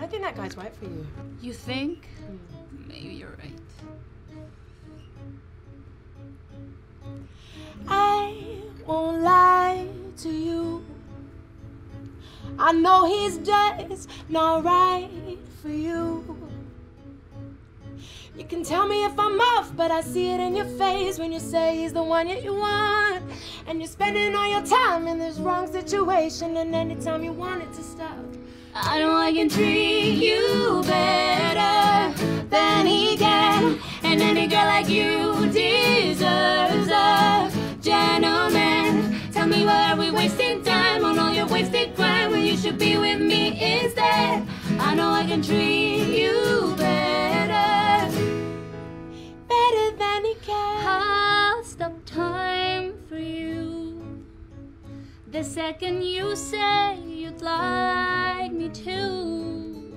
don't think that guy's right for you. You think? Maybe you're right. I won't lie to you. I know he's just not right for you. You can tell me if I'm off, but I see it in your face when you say he's the one that you want. And you're spending all your time in this wrong situation, and anytime you want it to stop. I know I can treat you better than he can, and any girl like you deserves a gentleman. Tell me why are we wasting time on all your wasted crime when you should be with me instead? I know I can treat you better, Better than he can. I'll stop time for you. The second you say you'd like me to.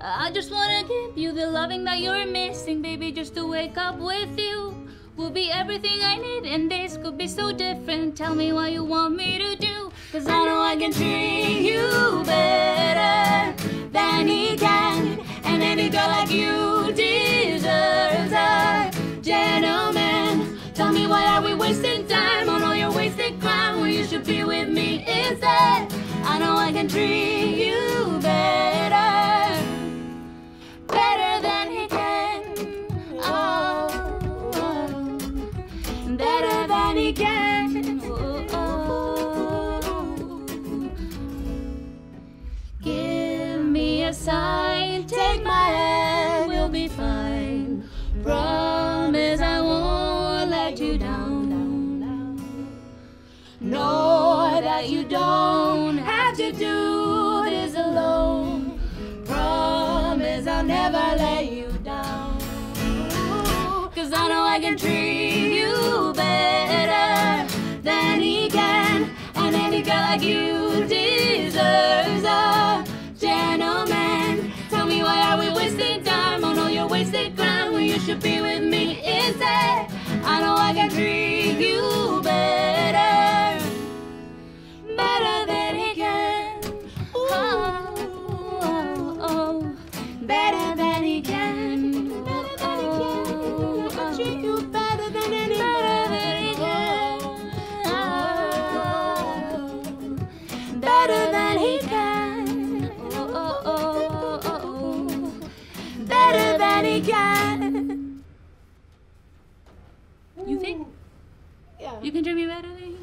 I just wanna give you the loving that you're missing, baby, just to wake up with you. Will be everything I need, and this could be so different. Tell me what you want me to do. Cause I know I can treat you better than he can. And any girl like you deserves a gentleman. Tell me why are we wasting time on your wasted crime when you should be with me instead? I know I can treat you better, better than he can. Oh, oh, better than he can. Oh, oh. Give me a sign, Know that you don't have to do this alone. Promise I'll never let you down. Cause I know I can treat you better than he can. And any girl like you deserves a gentleman. Tell me why are we wasting time on all your wasted ground when you should be with me instead? money. You think? Yeah. You can do me better than you?